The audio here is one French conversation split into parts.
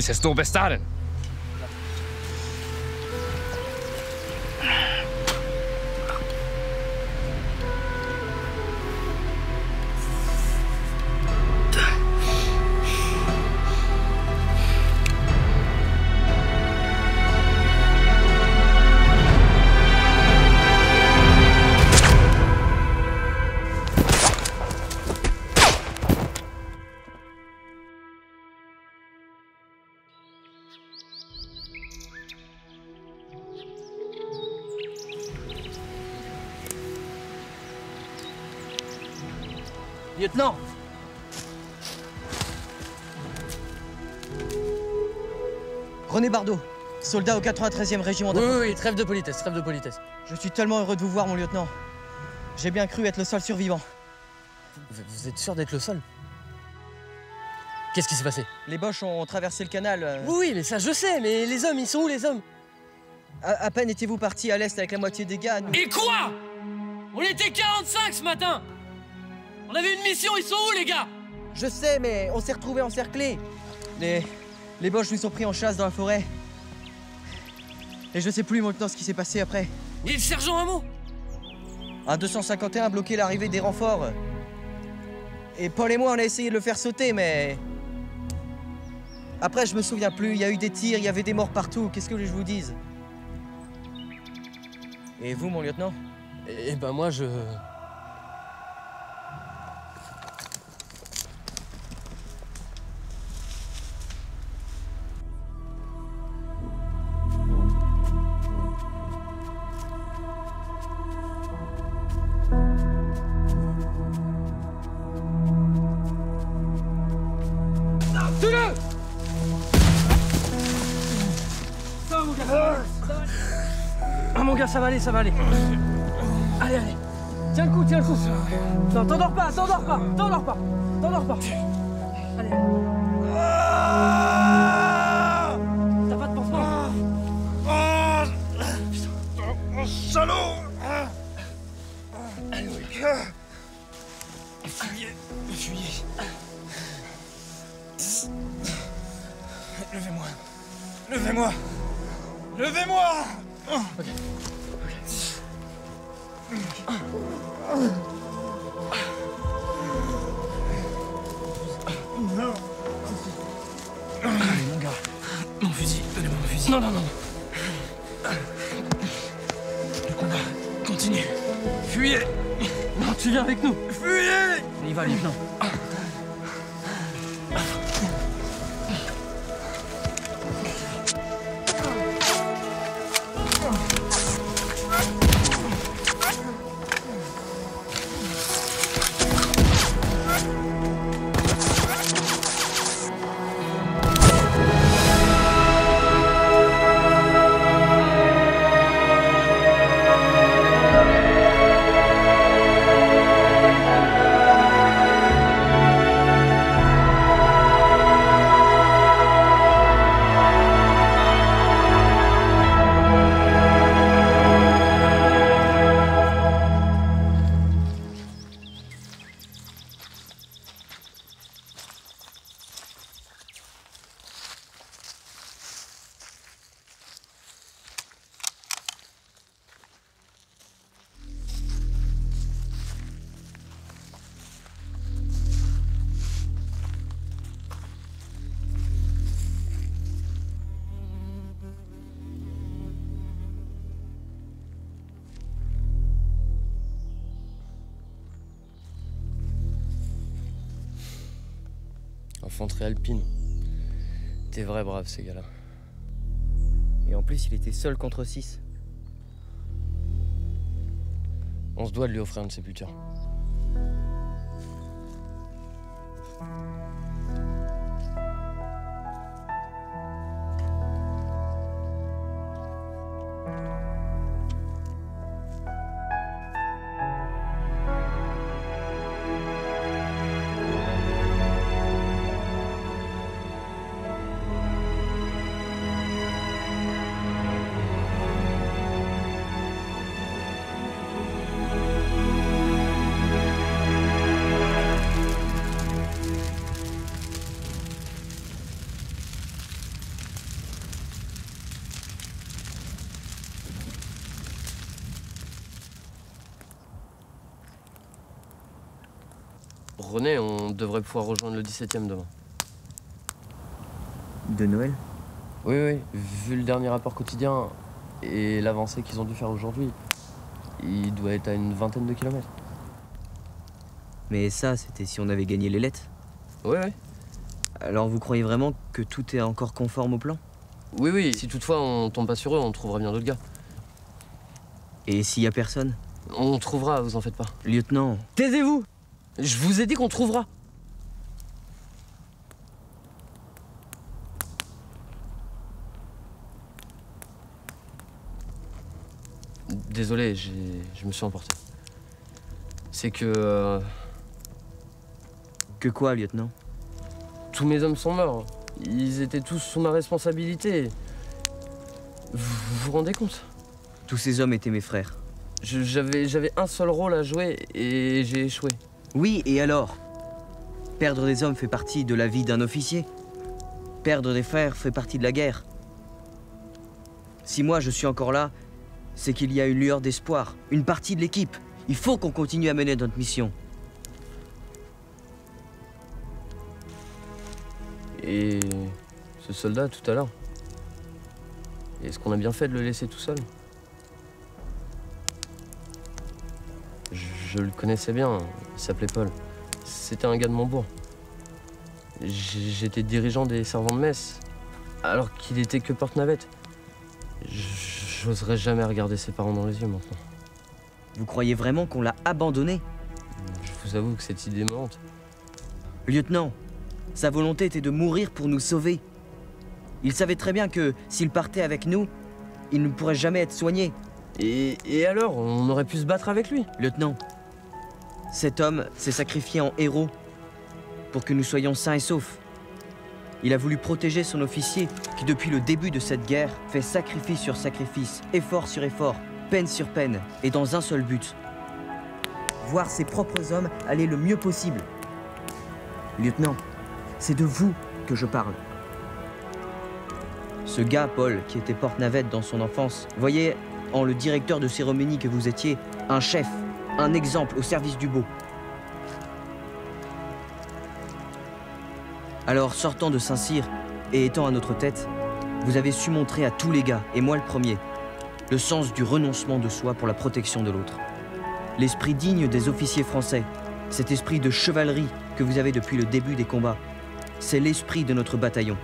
vi ses då bestaren. Lieutenant soldat au 93e régiment Oui, de... oui, oui, trêve de politesse, trêve de politesse. Je suis tellement heureux de vous voir, mon lieutenant. J'ai bien cru être le seul survivant. Vous, vous êtes sûr d'être le seul? Qu'est-ce qui s'est passé? Les Boches ont traversé le canal. euh, Oui, oui, mais ça je sais, mais les hommes, ils sont où les hommes? À, à peine étiez-vous partis à l'est avec la moitié des gars. nous- Et quoi? On était 45 ce matin On avait une mission, ils sont où les gars? Je sais, mais on s'est retrouvés encerclés. Les... Les Boches nous ont pris en chasse dans la forêt. Et je sais plus, mon lieutenant, ce qui s'est passé après. Et le sergent Hameau Un 251 a bloqué l'arrivée des renforts. Et Paul et moi, on a essayé de le faire sauter, mais. Après, je me souviens plus. Il y a eu des tirs, il y avait des morts partout. Qu'est-ce que je vous dise? Et vous, mon lieutenant? Eh ben moi je... aller, ça va aller. Allez, allez. Tiens le coup, tiens le coup. Non, t'endors pas, t'endors pas, t'endors pas, t'endors pas. Allez. Ces gars-là. Et en plus, il était seul contre 6. On se doit de lui offrir une sépulture. René, on devrait pouvoir rejoindre le 17ème demain. De Noël? Oui, oui, vu le dernier rapport quotidien et l'avancée qu'ils ont dû faire aujourd'hui, il doit être à une vingtaine de kilomètres. Mais ça, c'était si on avait gagné les lettres. Oui, oui. Alors vous croyez vraiment que tout est encore conforme au plan? Oui, oui, si toutefois on tombe pas sur eux, on trouvera bien d'autres gars. Et s'il y a personne? On trouvera, vous en faites pas. Lieutenant Taisez-vous Je vous ai dit qu'on trouvera. Désolé, je me suis emporté. C'est que euh, Que quoi, lieutenant? tous mes hommes sont morts. Ils étaient tous sous ma responsabilité. Vous vous rendez compte? Tous ces hommes étaient mes frères. J'avais un seul rôle à jouer et j'ai échoué. Oui, et alors? Perdre des hommes fait partie de la vie d'un officier. Perdre des frères fait partie de la guerre. Si moi je suis encore là, c'est qu'il y a une lueur d'espoir, une partie de l'équipe. Il faut qu'on continue à mener notre mission. Et ce soldat tout à l'heure, est-ce qu'on a bien fait de le laisser tout seul? Je, le connaissais bien, il s'appelait Paul. C'était un gars de Montbourg. J'étais dirigeant des servants de messe, alors qu'il était que porte-navette. J'oserais jamais regarder ses parents dans les yeux maintenant. Vous croyez vraiment qu'on l'a abandonné? Je vous avoue que cette idée me hante. Lieutenant, sa volonté était de mourir pour nous sauver. Il savait très bien que s'il partait avec nous, il ne pourrait jamais être soigné. Et, et alors, on aurait pu se battre avec lui? Lieutenant, cet homme s'est sacrifié en héros pour que nous soyons sains et saufs. Il a voulu protéger son officier qui, depuis le début de cette guerre, fait sacrifice sur sacrifice, effort sur effort, peine sur peine, et dans un seul but voir ses propres hommes aller le mieux possible. Lieutenant, c'est de vous que je parle. Ce gars, Paul, qui était porte-navette dans son enfance, voyait en le directeur de cérémonie que vous étiez un chef, un exemple au service du beau. Alors, sortant de Saint-Cyr et étant à notre tête, vous avez su montrer à tous les gars, et moi le premier, le sens du renoncement de soi pour la protection de l'autre. L'esprit digne des officiers français, cet esprit de chevalerie que vous avez depuis le début des combats, c'est l'esprit de notre bataillon.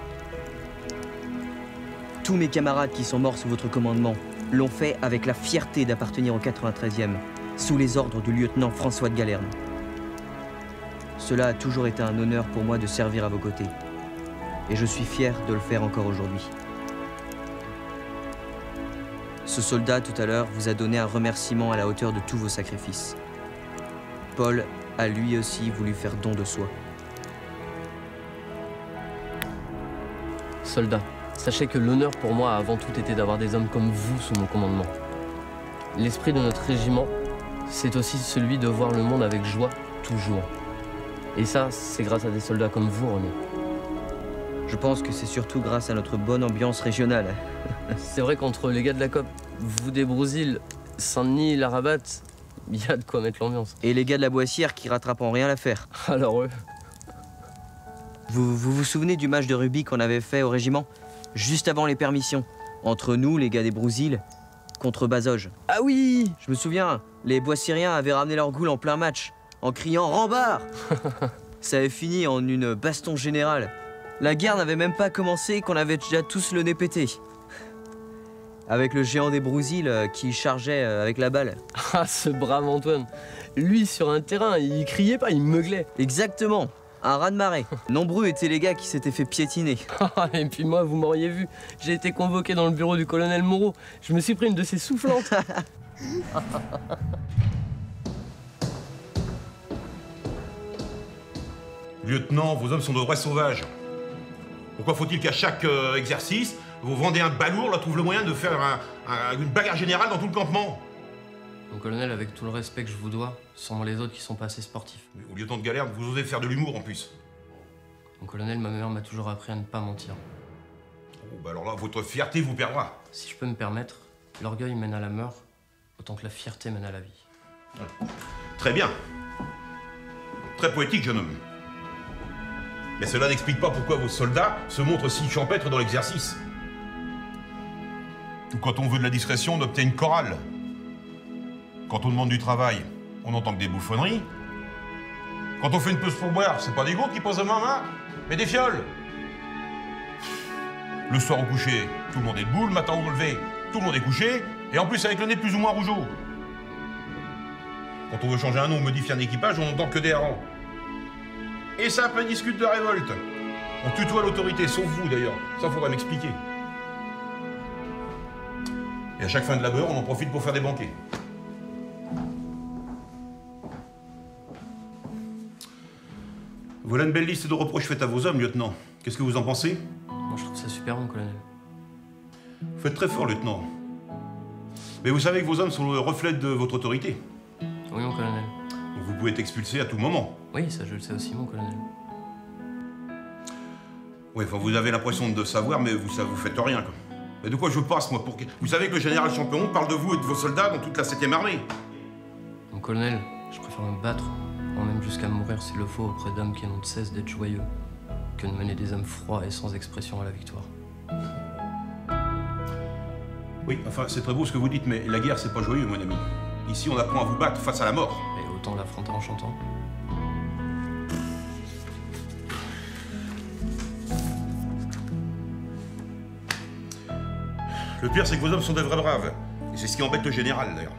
Tous mes camarades qui sont morts sous votre commandement l'ont fait avec la fierté d'appartenir au 93e, sous les ordres du lieutenant François de Galerne. Cela a toujours été un honneur pour moi de servir à vos côtés, et je suis fier de le faire encore aujourd'hui. Ce soldat, tout à l'heure, vous a donné un remerciement à la hauteur de tous vos sacrifices. Paul a lui aussi voulu faire don de soi. Soldat, sachez que l'honneur pour moi a avant tout été d'avoir des hommes comme vous sous mon commandement. L'esprit de notre régiment, c'est aussi celui de voir le monde avec joie, toujours. Et ça, c'est grâce à des soldats comme vous, René. Je pense que c'est surtout grâce à notre bonne ambiance régionale. c'est vrai qu'entre les gars de la COP, vous des Brousil, Saint-Denis, la il y a de quoi mettre l'ambiance. Et les gars de la Boissière qui rattrapent en rien l'affaire. Alors eux vous, vous, vous souvenez du match de rugby qu'on avait fait au régiment Juste avant les permissions. Entre nous, les gars des Brousil, contre Bazoge. Ah oui Je me souviens, les Boissiériens avaient ramené leur goule en plein match, en criant Rambard Ça avait fini en une baston générale. La guerre n'avait même pas commencé qu'on avait déjà tous le nez pété. Avec le géant des Brousil euh, qui chargeait euh, avec la balle. Ah, ce brave Antoine Lui, sur un terrain, il criait pas, il meuglait. Exactement un raz de marée. Nombreux étaient les gars qui s'étaient fait piétiner. Et puis moi, vous m'auriez vu. J'ai été convoqué dans le bureau du colonel Moreau. Je me suis pris une de ses soufflantes. Lieutenant, vos hommes sont de vrais sauvages. Pourquoi faut-il qu'à chaque euh, exercice, vous vendez un balourd, là, trouve le moyen de faire une bagarre générale dans tout le campement? Mon colonel, avec tout le respect que je vous dois, sûrement les autres qui sont pas assez sportifs. Au lieutenant de galère, vous osez faire de l'humour en plus. Mon colonel, ma mère m'a toujours appris à ne pas mentir. Oh, bah alors là, votre fierté vous perdra. Si je peux me permettre, l'orgueil mène à la mort, autant que la fierté mène à la vie. Très bien. Très poétique, jeune homme. Mais cela n'explique pas pourquoi vos soldats se montrent si champêtres dans l'exercice. Ou quand on veut de la discrétion, on obtient une chorale. Quand on demande du travail, on n'entend que des bouffonneries. Quand on fait une pause pour boire, c'est pas des gourdes qui posent main main, mais des fioles. Le soir au coucher, tout le monde est debout, le matin au lever, tout le monde est couché, et en plus avec le nez plus ou moins rougeau. Quand on veut changer un nom ou modifier un équipage, on n'entend que des harengs. Et ça, après discute de révolte. On tutoie l'autorité, sauf vous d'ailleurs. Ça, faudrait m'expliquer. Et à chaque fin de labeur, on en profite pour faire des banquets. Voilà une belle liste de reproches faites à vos hommes, lieutenant. Qu'est-ce que vous en pensez? Moi, je trouve ça super, mon colonel. Vous faites très fort, lieutenant. Mais vous savez que vos hommes sont le reflet de votre autorité. Oui, mon colonel. Donc vous pouvez être expulsé à tout moment. Oui, ça je le sais aussi, mon colonel. Oui, enfin, vous avez l'impression de savoir, mais vous, ça vous faites rien, quoi. Mais de quoi je passe, moi pour... Vous savez que le général Champion parle de vous et de vos soldats dans toute la 7ème armée. Mon colonel, je préfère me battre, même jusqu'à mourir s'il le faut, auprès d'hommes qui n'ont de cesse d'être joyeux, que de mener des hommes froids et sans expression à la victoire. Oui, enfin, c'est très beau ce que vous dites, mais la guerre, c'est pas joyeux, mon ami. Ici, on apprend à vous battre face à la mort. Et autant l'affronter en chantant. Le pire, c'est que vos hommes sont des vrais braves. Et c'est ce qui embête le général, d'ailleurs.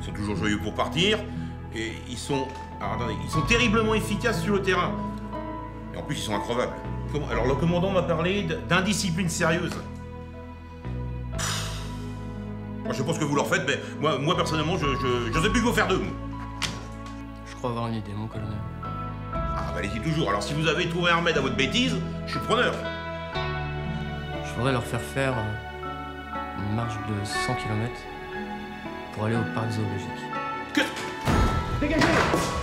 Ils sont toujours joyeux pour partir, et ils sont... Alors, attendez, ils sont terriblement efficaces sur le terrain. Et en plus, ils sont increvables. Comment- Alors, le commandant m'a parlé d'indiscipline sérieuse. Moi, je pense que vous leur faites, mais moi, moi personnellement, je, je, je sais plus quoi faire d'eux. Je crois avoir une idée, mon colonel. Ah, bah allez-y toujours. Alors, si vous avez trouvé un remède à votre bêtise, je suis preneur. Je voudrais leur faire faire euh, une marche de 100 km pour aller au parc zoologique. Que... Dégagez Ah!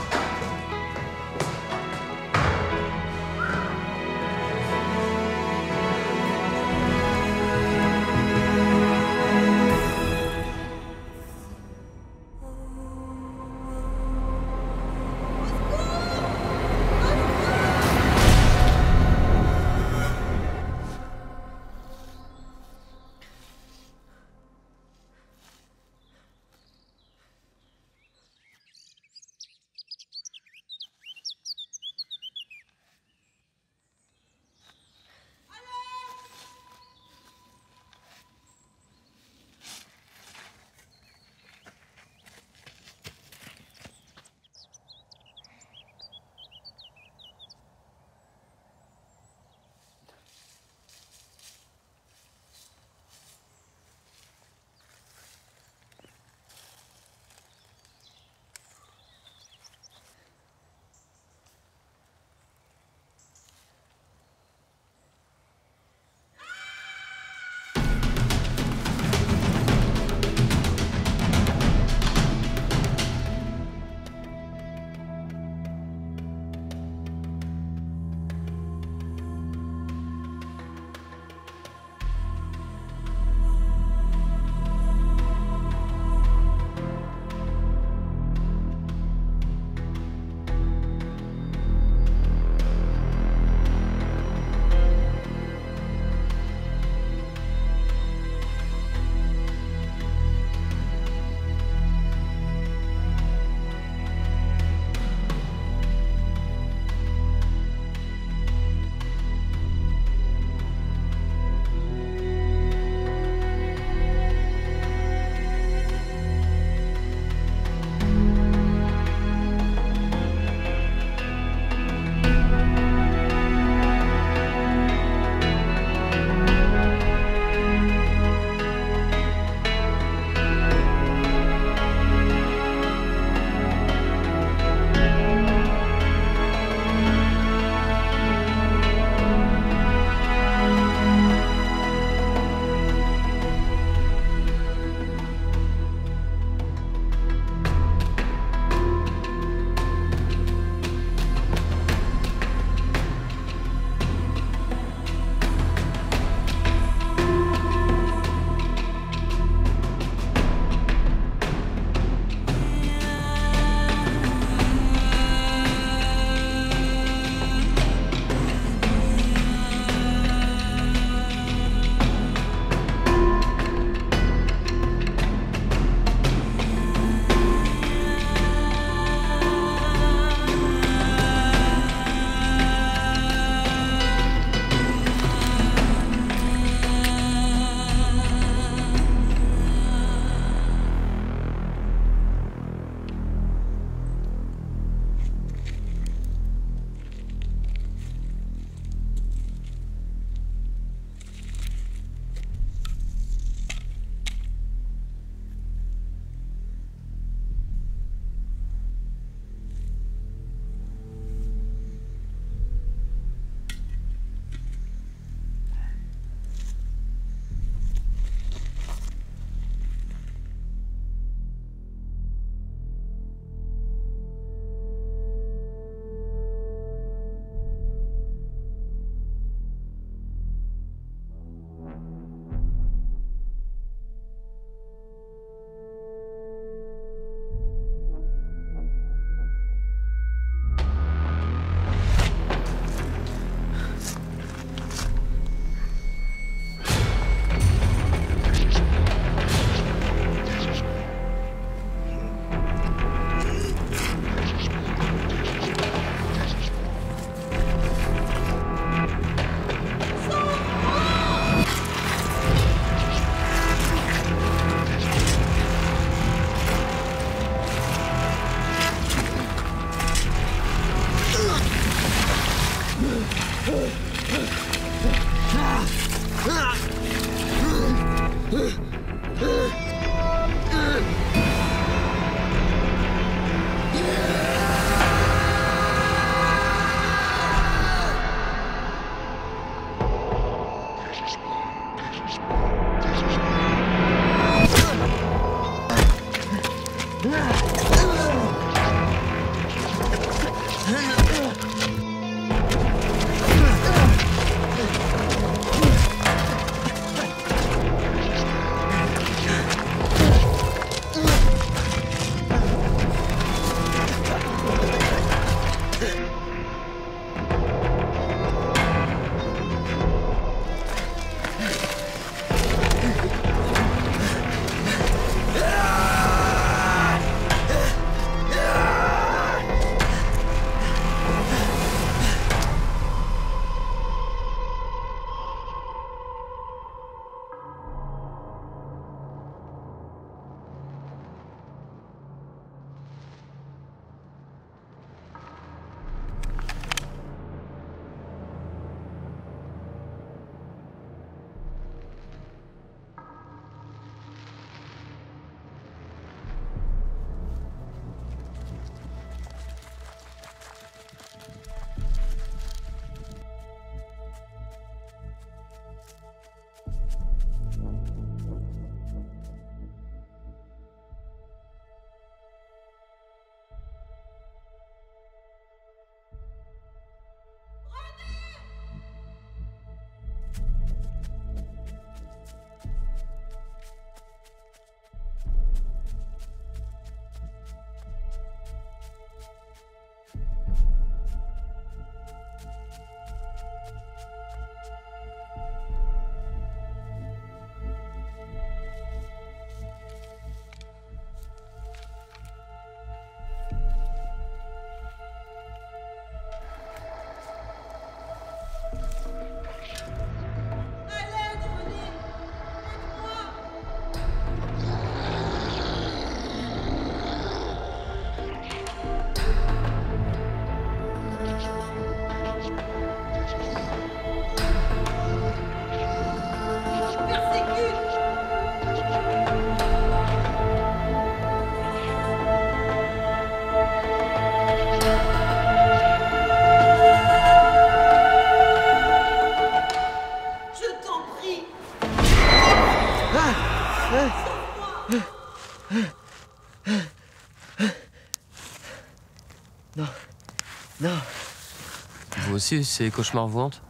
Aussi, c'est cauchemars vous hantent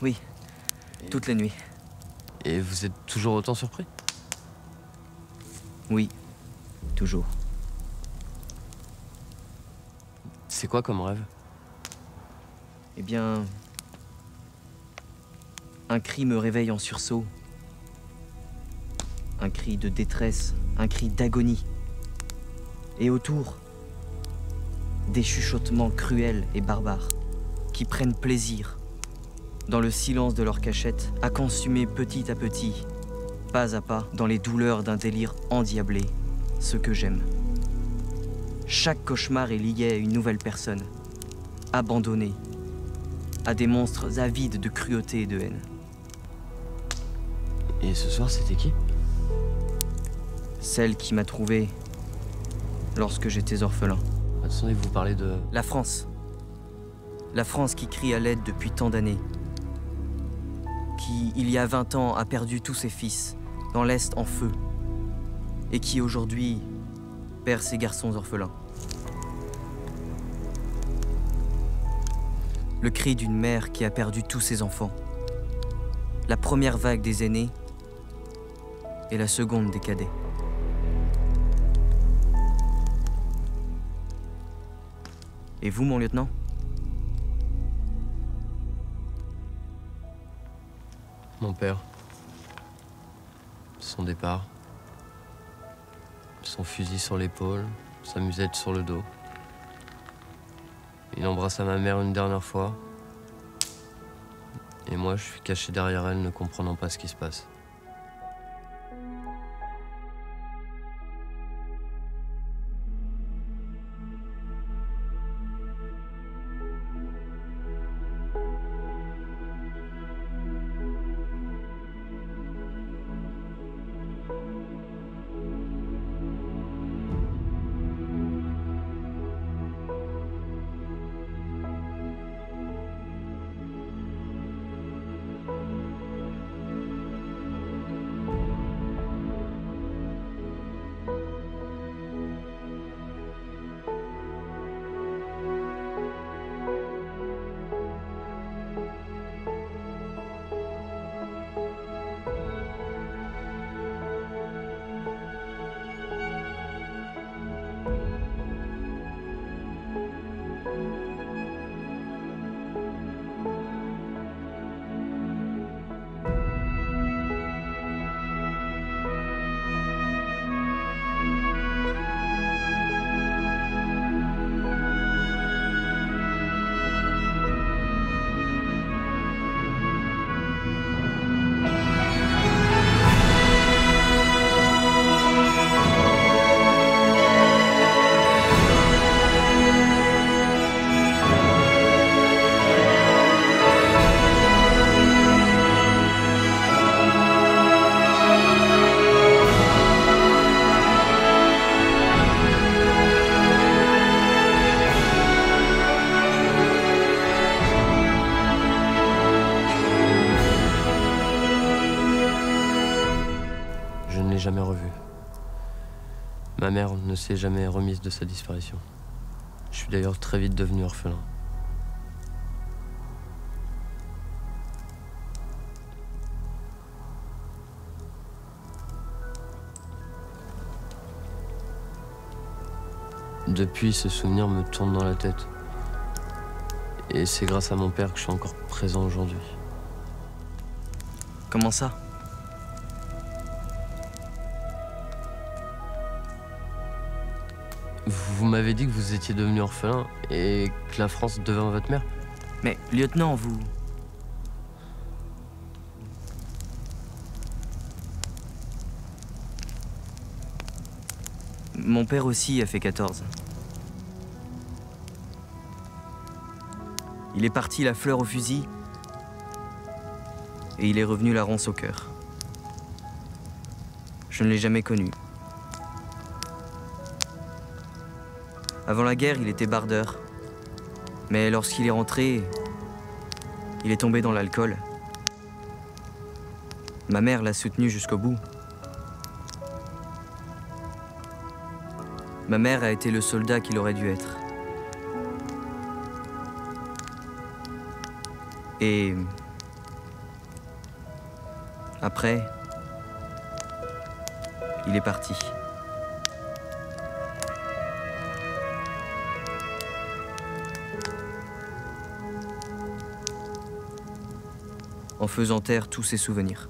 Oui. Toutes les nuits. Et vous êtes toujours autant surpris? Oui. Toujours. C'est quoi comme rêve? Eh bien... Un cri me réveille en sursaut. Un cri de détresse, un cri d'agonie. Et autour, des chuchotements cruels et barbares qui prennent plaisir, dans le silence de leur cachette, à consumer petit à petit, pas à pas, dans les douleurs d'un délire endiablé, ce que j'aime. Chaque cauchemar est lié à une nouvelle personne, abandonnée, à des monstres avides de cruauté et de haine. Et ce soir, c'était qui Celle qui m'a trouvé lorsque j'étais orphelin. Attendez, vous parlez de... La France. La France qui crie à l'aide depuis tant d'années. Qui, il y a 20 ans, a perdu tous ses fils, dans l'Est en feu. Et qui aujourd'hui perd ses garçons orphelins. Le cri d'une mère qui a perdu tous ses enfants. La première vague des aînés et la seconde des cadets. Et vous, mon lieutenant Mon père. Son départ. Son fusil sur l'épaule, sa musette sur le dos. Il embrassa ma mère une dernière fois. Et moi, je suis caché derrière elle, ne comprenant pas ce qui se passe. Ne s'est jamais remise de sa disparition. Je suis d'ailleurs très vite devenu orphelin. Depuis, ce souvenir me tourne dans la tête. Et c'est grâce à mon père que je suis encore présent aujourd'hui. Comment ça? Vous m'avez dit que vous étiez devenu orphelin et que la France devint votre mère Mais, lieutenant, vous... Mon père aussi a fait 14. Il est parti la fleur au fusil et il est revenu la ronce au cœur. Je ne l'ai jamais connu. Avant la guerre, il était bardeur. Mais lorsqu'il est rentré, il est tombé dans l'alcool. Ma mère l'a soutenu jusqu'au bout. Ma mère a été le soldat qu'il aurait dû être. Et après, il est parti. En faisant taire tous ses souvenirs.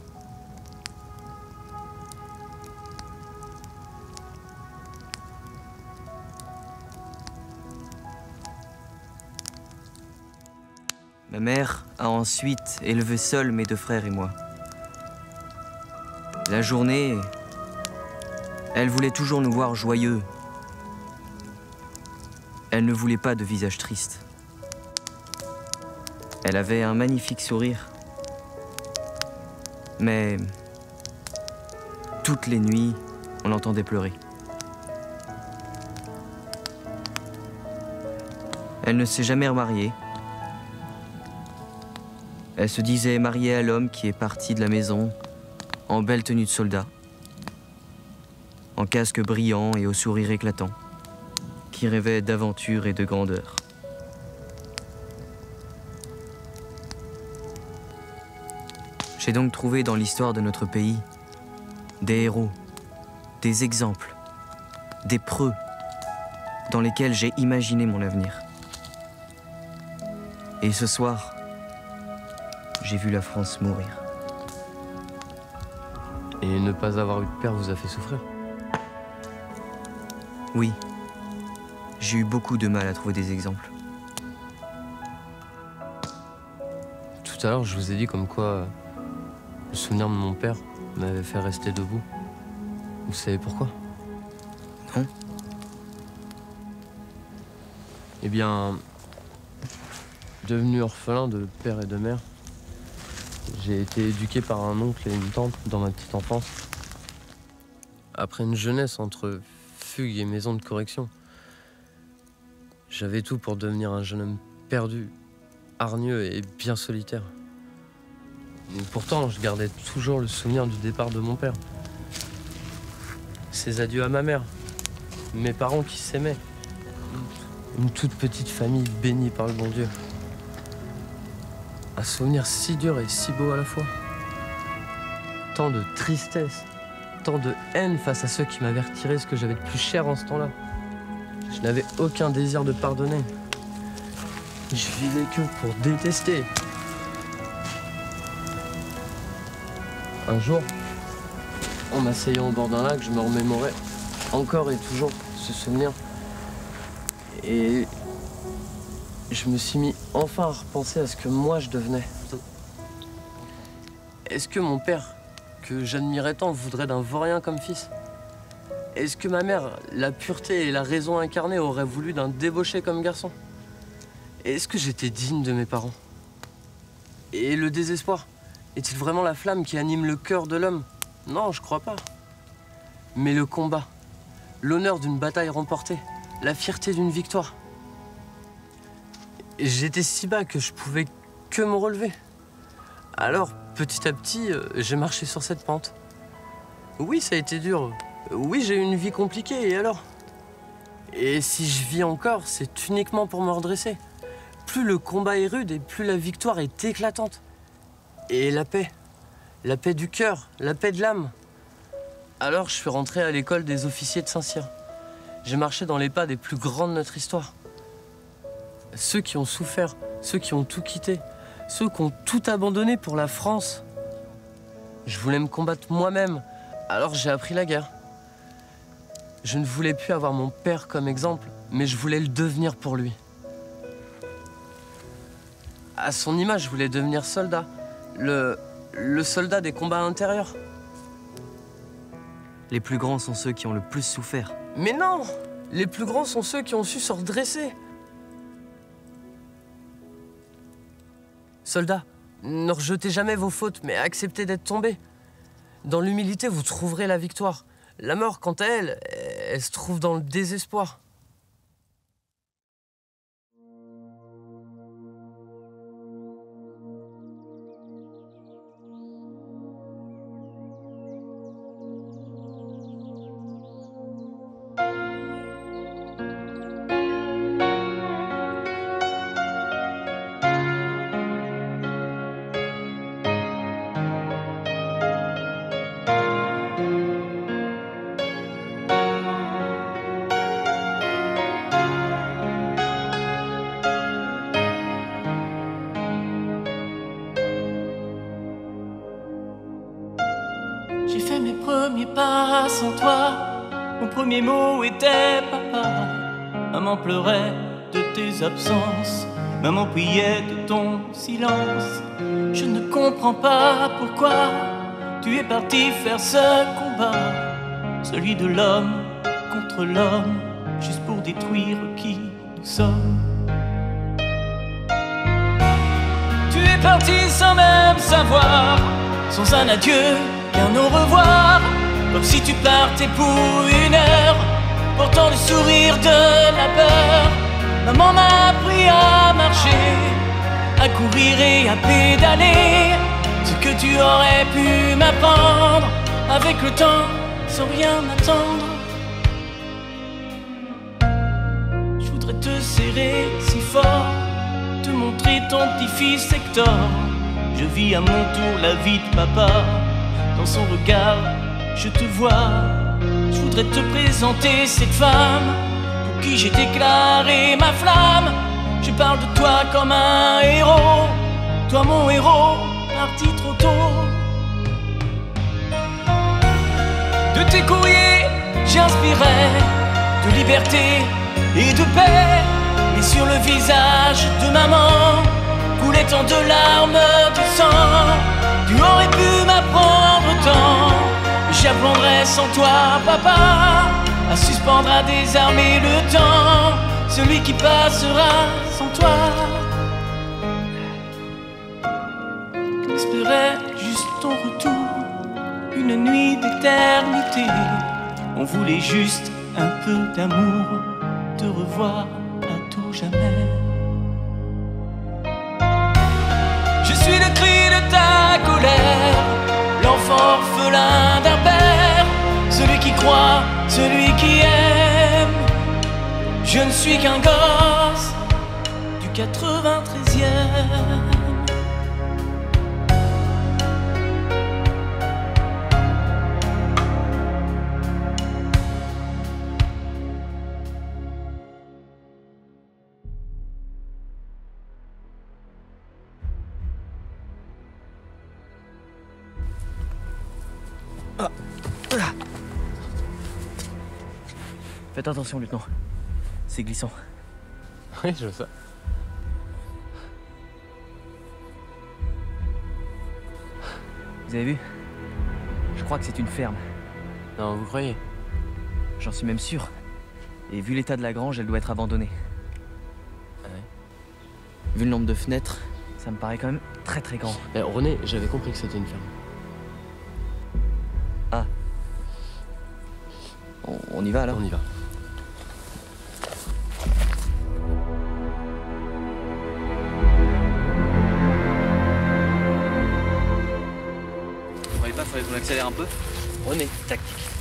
Ma mère a ensuite élevé seule mes deux frères et moi. La journée, elle voulait toujours nous voir joyeux. Elle ne voulait pas de visage triste. Elle avait un magnifique sourire. Mais toutes les nuits, on l'entendait pleurer. Elle ne s'est jamais remariée. Elle se disait mariée à l'homme qui est parti de la maison en belle tenue de soldat, en casque brillant et au sourire éclatant, qui rêvait d'aventure et de grandeur. J'ai donc trouvé dans l'histoire de notre pays des héros, des exemples, des preux dans lesquels j'ai imaginé mon avenir. Et ce soir, j'ai vu la France mourir. Et ne pas avoir eu de père vous a fait souffrir? Oui, j'ai eu beaucoup de mal à trouver des exemples. Tout à l'heure, je vous ai dit comme quoi souvenir de mon père m'avait fait rester debout. Vous savez pourquoi? Non. Eh bien, devenu orphelin de père et de mère, j'ai été éduqué par un oncle et une tante dans ma petite enfance. Après une jeunesse entre fugue et maison de correction, j'avais tout pour devenir un jeune homme perdu, hargneux et bien solitaire. Pourtant, je gardais toujours le souvenir du départ de mon père. Ses adieux à ma mère, mes parents qui s'aimaient, une toute petite famille bénie par le bon Dieu. Un souvenir si dur et si beau à la fois. Tant de tristesse, tant de haine face à ceux qui m'avaient retiré ce que j'avais de plus cher en ce temps-là. Je n'avais aucun désir de pardonner. Je vivais que pour détester. Un jour, en m'asseyant au bord d'un lac, je me remémorais encore et toujours ce souvenir. Et je me suis mis enfin à repenser à ce que moi je devenais. Est-ce que mon père, que j'admirais tant, voudrait d'un vaurien comme fils? Est-ce que ma mère, la pureté et la raison incarnée, aurait voulu d'un débauché comme garçon? Est-ce que j'étais digne de mes parents? Et le désespoir? Est-il vraiment la flamme qui anime le cœur de l'homme? Non, je crois pas. Mais le combat, l'honneur d'une bataille remportée, la fierté d'une victoire. J'étais si bas que je pouvais que me relever. Alors, petit à petit, euh, j'ai marché sur cette pente. Oui, ça a été dur. Oui, j'ai eu une vie compliquée, et alors? Et si je vis encore, c'est uniquement pour me redresser. Plus le combat est rude et plus la victoire est éclatante. Et la paix. La paix du cœur, la paix de l'âme. Alors, je suis rentré à l'école des officiers de Saint-Cyr. J'ai marché dans les pas des plus grands de notre histoire ceux qui ont souffert, ceux qui ont tout quitté, ceux qui ont tout abandonné pour la France. Je voulais me combattre moi-même, alors j'ai appris la guerre. Je ne voulais plus avoir mon père comme exemple, mais je voulais le devenir pour lui. À son image, je voulais devenir soldat, le, le soldat des combats intérieurs. Les plus grands sont ceux qui ont le plus souffert. Mais non Les plus grands sont ceux qui ont su se redresser. Soldats, ne rejetez jamais vos fautes, mais acceptez d'être tombés. Dans l'humilité, vous trouverez la victoire. La mort, quant à elle, elle se trouve dans le désespoir. Maman pleurait de tes absences. Maman priait de ton silence. Je ne comprends pas pourquoi tu es parti faire ce combat. Celui de l'homme contre l'homme, juste pour détruire qui nous sommes. Tu es parti sans même savoir, sans un adieu, qu'un au revoir, comme si tu partais pour une heure, portant le sourire de la peur. Maman m'a appris à marcher, à courir et à pédaler, ce que tu aurais pu m'apprendre avec le temps, sans rien attendre. Je voudrais te serrer si fort, te montrer ton petit-fils Hector. Je vis à mon tour la vie de papa. Dans son regard, je te vois. Voudrais te présenter cette femme pour qui j'ai déclaré ma flamme. Je parle de toi comme un héros. Toi, mon héros, parti trop tôt. De tes courriers, j'inspirais de liberté et de paix. Mais sur le visage de maman coulait tant de larmes de sang. Tu aurais pu m'apprendre tant. J'apprendrai sans toi, papa, à suspendre, à désarmer le temps. Celui qui passera sans toi. J'espérais juste ton retour, une nuit d'éternité. On voulait juste un peu d'amour, te revoir à tout jamais. Je suis le cri de ta colère, l'enfant orphelin d'un père, celui qui croit, celui qui aime. Je ne suis qu'un gosse du 93e. Faites attention, lieutenant. C'est glissant. Oui, je sais. Vous avez vu? Je crois que c'est une ferme. Non, vous croyez? J'en suis même sûr. Et vu l'état de la grange, elle doit être abandonnée. Ah ouais Vu le nombre de fenêtres, ça me paraît quand même très très grand. Eh, René, j'avais compris que c'était une ferme. On, on y va alors? On y va. Qu'on accélère un peu René. Tactique.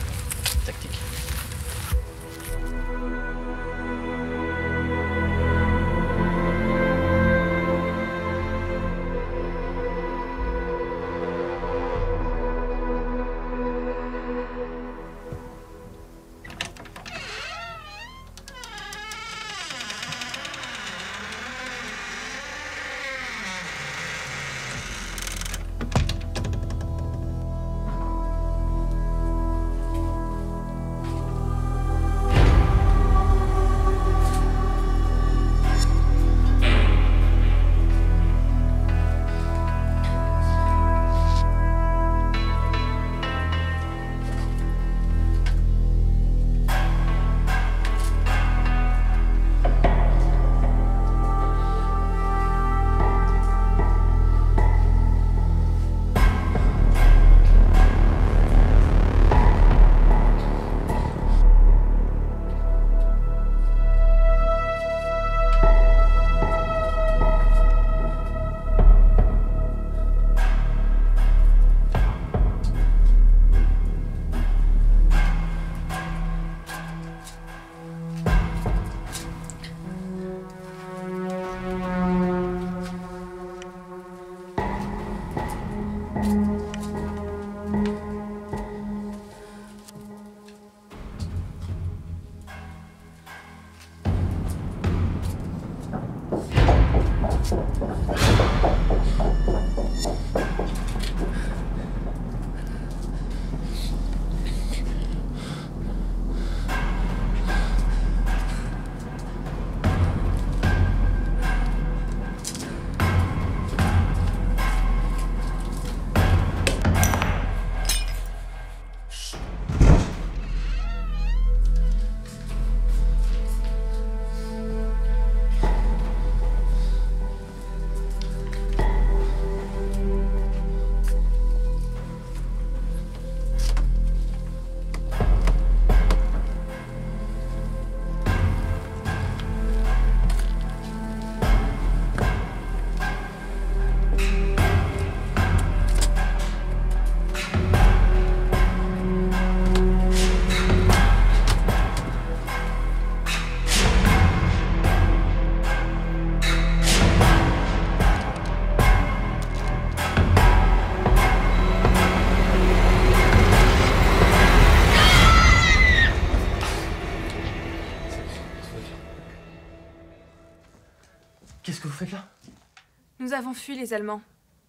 Nous avons fui les Allemands.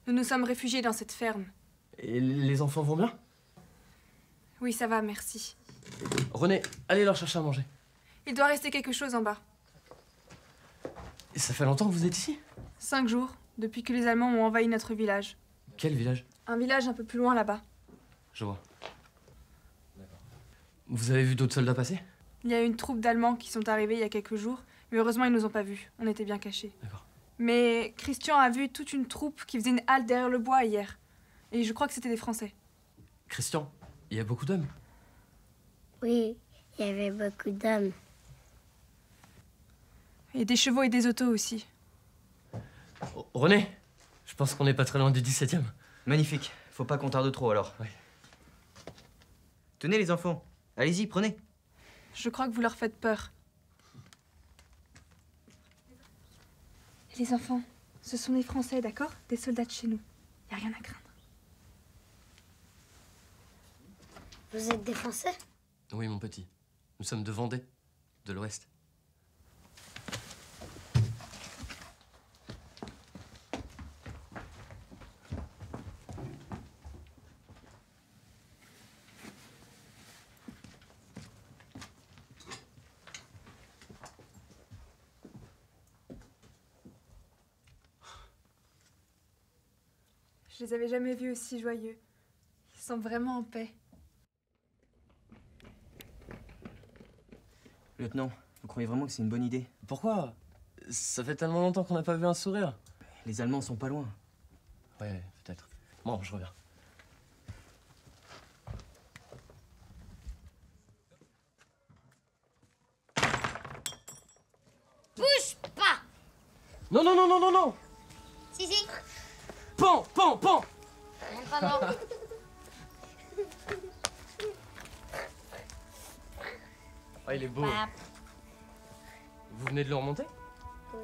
Nous nous sommes réfugiés dans cette ferme. Et les enfants vont bien? Oui, ça va, merci. René, allez leur chercher à manger. Il doit rester quelque chose en bas. Et ça fait longtemps que vous êtes ici? Cinq jours, depuis que les Allemands ont envahi notre village. Quel village? Un village un peu plus loin là-bas. Je vois. Vous avez vu d'autres soldats passer? Il y a une troupe d'Allemands qui sont arrivés il y a quelques jours, mais heureusement ils nous ont pas vus. On était bien cachés. D'accord. Mais Christian a vu toute une troupe qui faisait une halte derrière le bois hier. Et je crois que c'était des Français. Christian, il y a beaucoup d'hommes. Oui, il y avait beaucoup d'hommes. Et des chevaux et des autos aussi. Oh, René, je pense qu'on n'est pas très loin du 17 e Magnifique. Faut pas qu'on tarde trop alors. Oui. Tenez les enfants. Allez-y, prenez. Je crois que vous leur faites peur. Les enfants, ce sont des Français, d'accord? Des soldats de chez nous. Y a rien à craindre. Vous êtes des Français? Oui, mon petit. Nous sommes de Vendée, de l'Ouest. Je les avais jamais vus aussi joyeux. Ils sont vraiment en paix. Lieutenant, vous croyez vraiment que c'est une bonne idée? Pourquoi? Ça fait tellement longtemps qu'on n'a pas vu un sourire. Les Allemands sont pas loin. Ouais, peut-être. Bon, je reviens. Bouge pas Non, non, non, non, non, non Pan, pan, pan. Ah, il est beau. Pap. Vous venez de le remonter? Oui.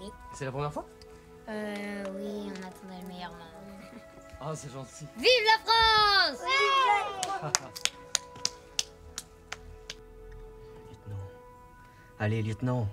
Oui. C'est la première fois? Euh, oui, on attendait le meilleur moment. Ah, c'est gentil. Vive la France Lieutenant. Allez, lieutenant.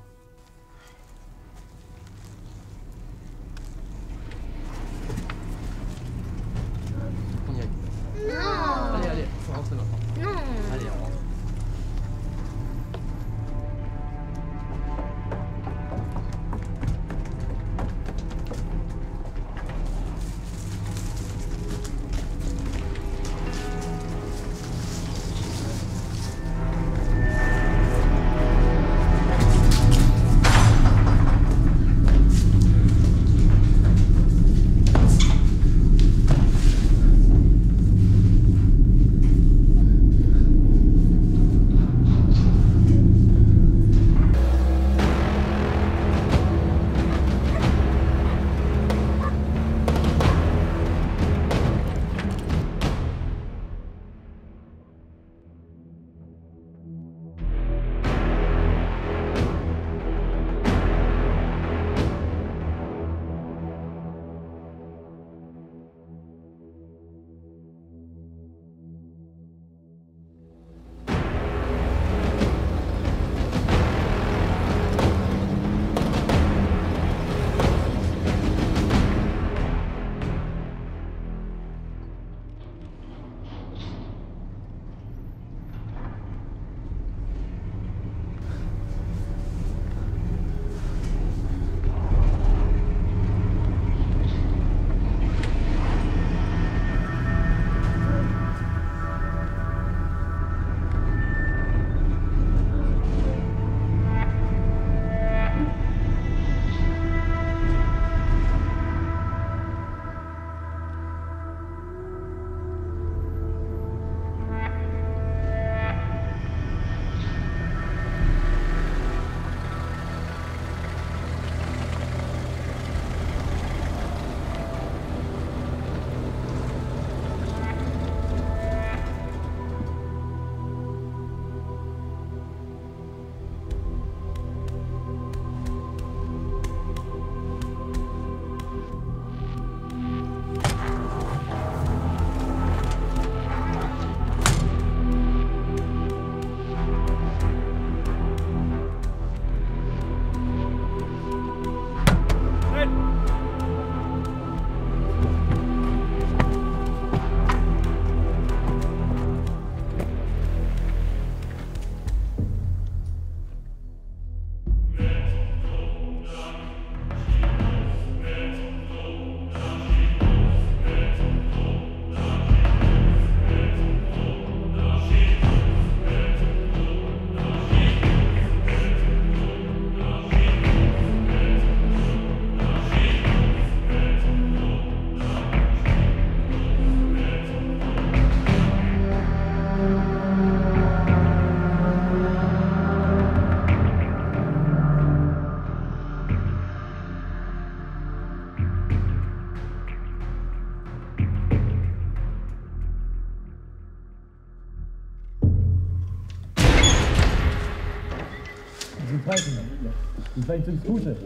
Institute.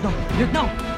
Lieutenant Lieutenant. Lieutenant